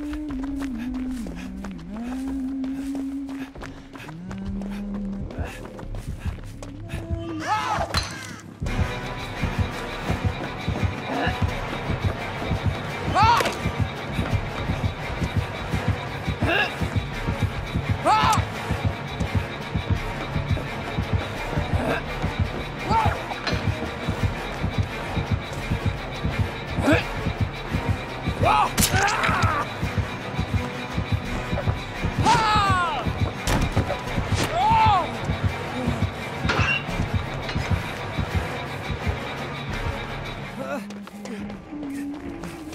Ah! ah! ah! Good. Good.